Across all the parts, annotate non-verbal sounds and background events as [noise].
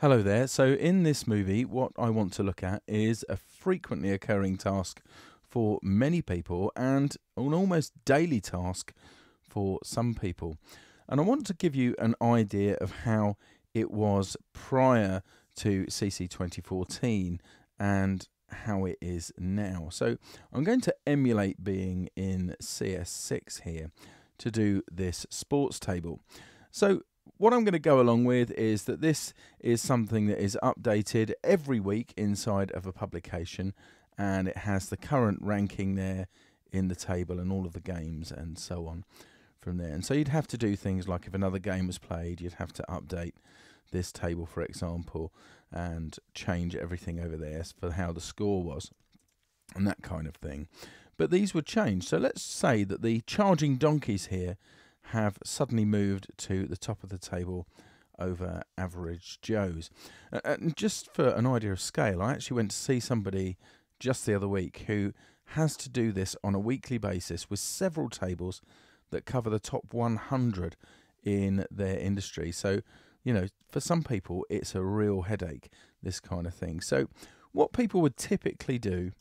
Hello there. So, in this movie, what I want to look at is a frequently occurring task for many people and an almost daily task for some people. And I want to give you an idea of how it was prior to CC 2014 and how it is now. So, I'm going to emulate being in CS6 here to do this sports table. So, what I'm going to go along with is that this is something that is updated every week inside of a publication and it has the current ranking there in the table and all of the games and so on from there. And so you'd have to do things like if another game was played, you'd have to update this table, for example, and change everything over there for how the score was and that kind of thing. But these would change. So let's say that the charging donkeys here have suddenly moved to the top of the table over average Joes. And just for an idea of scale, I actually went to see somebody just the other week who has to do this on a weekly basis with several tables that cover the top 100 in their industry. So, you know, for some people, it's a real headache, this kind of thing. So, what people would typically do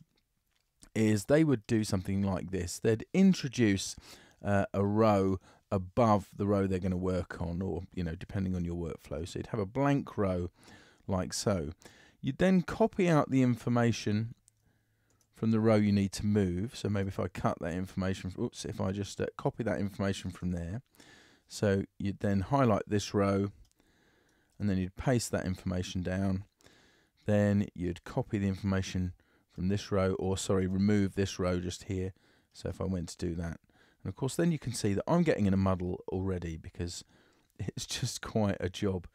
is they would do something like this they'd introduce uh, a row above the row they're going to work on, or you know, depending on your workflow. So you'd have a blank row like so. You'd then copy out the information from the row you need to move. So maybe if I cut that information, oops, if I just uh, copy that information from there. So you'd then highlight this row and then you'd paste that information down. Then you'd copy the information from this row, or sorry, remove this row just here. So if I went to do that, and of course, then you can see that I'm getting in a muddle already because [laughs] it's just quite a job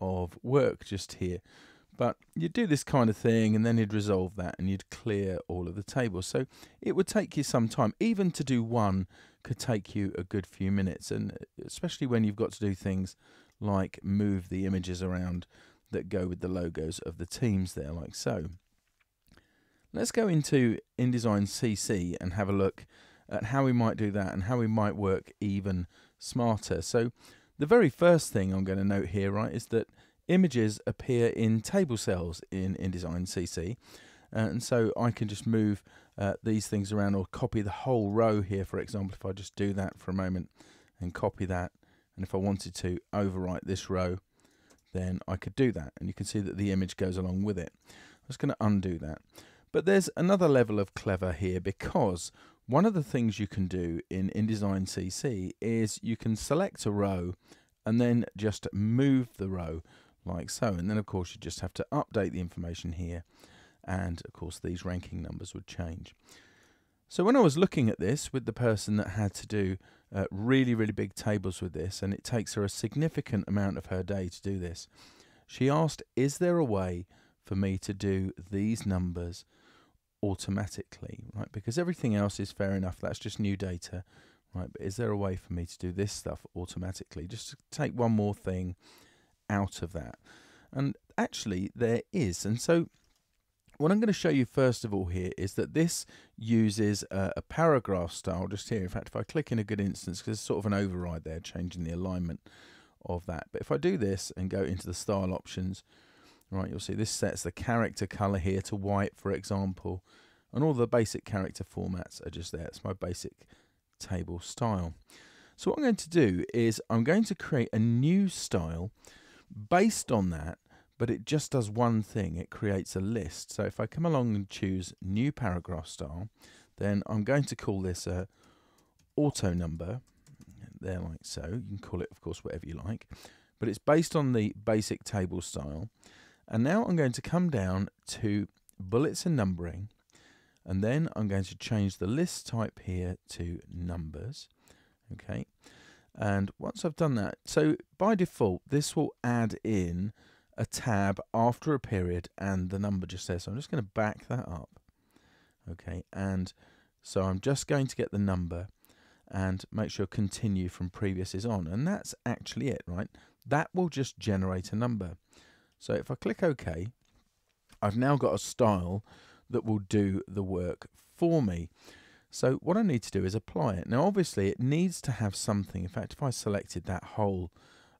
of work just here. But you'd do this kind of thing and then you'd resolve that and you'd clear all of the tables. So it would take you some time. Even to do one could take you a good few minutes. And uh, especially when you've got to do things like move the images around that go with the logos of the teams there, like so. Let's go into InDesign CC and have a look at how we might do that and how we might work even smarter. So the very first thing I'm going to note here, right, is that images appear in table cells in InDesign CC. Uh, and so I can just move uh, these things around or copy the whole row here, for example, if I just do that for a moment and copy that. And if I wanted to overwrite this row, then I could do that. And you can see that the image goes along with it. I'm just going to undo that. But there's another level of clever here because one of the things you can do in InDesign CC is you can select a row and then just move the row like so. And then, of course, you just have to update the information here. And, of course, these ranking numbers would change. So when I was looking at this with the person that had to do uh, really, really big tables with this, and it takes her a significant amount of her day to do this, she asked, is there a way for me to do these numbers automatically, right? Because everything else is fair enough. That's just new data, right? But is there a way for me to do this stuff automatically? Just to take one more thing out of that. And actually, there is. And so, what I'm going to show you first of all here is that this uses a, a paragraph style just here. In fact, if I click in a good instance, because there's sort of an override there, changing the alignment of that. But if I do this and go into the style options, Right, you'll see this sets the character color here to white, for example, and all the basic character formats are just there. It's my basic table style. So what I'm going to do is I'm going to create a new style based on that, but it just does one thing. It creates a list. So if I come along and choose new paragraph style, then I'm going to call this a auto number. There like so. You can call it, of course, whatever you like. But it's based on the basic table style. And now I'm going to come down to bullets and numbering. And then I'm going to change the list type here to numbers. Okay. And once I've done that, so by default, this will add in a tab after a period and the number just there. So I'm just going to back that up. Okay. And so I'm just going to get the number and make sure continue from previous is on. And that's actually it, right? That will just generate a number. So if I click OK, I've now got a style that will do the work for me. So what I need to do is apply it. Now obviously it needs to have something. In fact, if I selected that whole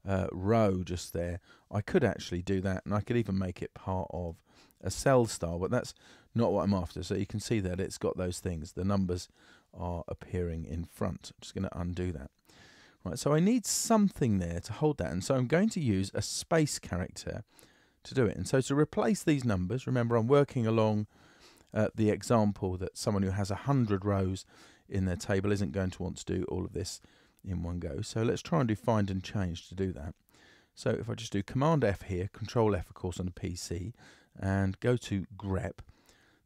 uh, row just there, I could actually do that and I could even make it part of a cell style, but that's not what I'm after. So you can see that it's got those things. The numbers are appearing in front. I'm just going to undo that. Right, so I need something there to hold that, and so I'm going to use a space character to do it. And so to replace these numbers, remember I'm working along uh, the example that someone who has 100 rows in their table isn't going to want to do all of this in one go. So let's try and do find and change to do that. So if I just do Command F here, Control F of course on the PC, and go to grep,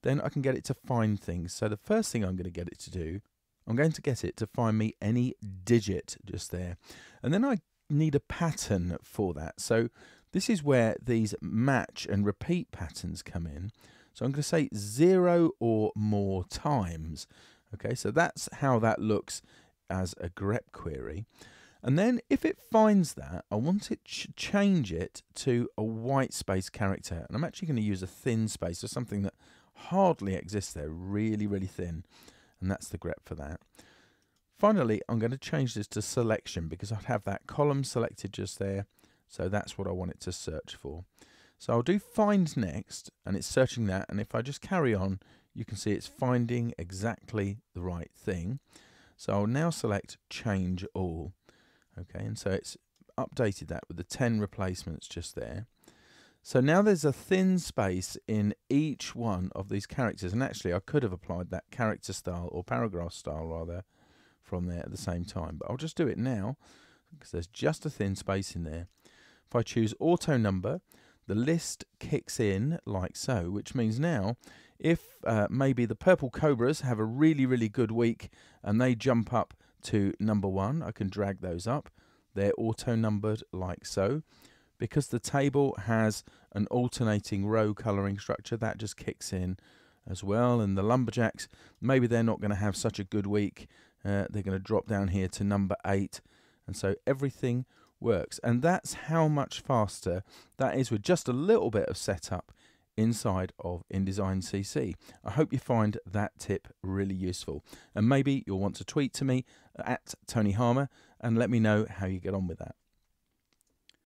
then I can get it to find things. So the first thing I'm going to get it to do, I'm going to get it to find me any digit just there. And then I need a pattern for that. So this is where these match and repeat patterns come in. So I'm going to say zero or more times. Okay, so that's how that looks as a grep query. And then if it finds that, I want it to change it to a white space character. And I'm actually going to use a thin space, or something that hardly exists there, really, really thin. And that's the grep for that. Finally, I'm going to change this to selection because I'd have that column selected just there. So that's what I want it to search for. So I'll do find next, and it's searching that. And if I just carry on, you can see it's finding exactly the right thing. So I'll now select change all. Okay, and so it's updated that with the 10 replacements just there. So now there's a thin space in each one of these characters. And actually, I could have applied that character style or paragraph style rather from there at the same time. But I'll just do it now because there's just a thin space in there. If I choose auto number, the list kicks in like so, which means now if uh, maybe the purple cobras have a really, really good week and they jump up to number one, I can drag those up. They're auto numbered like so. Because the table has an alternating row colouring structure, that just kicks in as well. And the lumberjacks, maybe they're not going to have such a good week. Uh, they're going to drop down here to number eight. And so everything works. And that's how much faster that is with just a little bit of setup inside of InDesign CC. I hope you find that tip really useful. And maybe you'll want to tweet to me at Tony Harmer and let me know how you get on with that.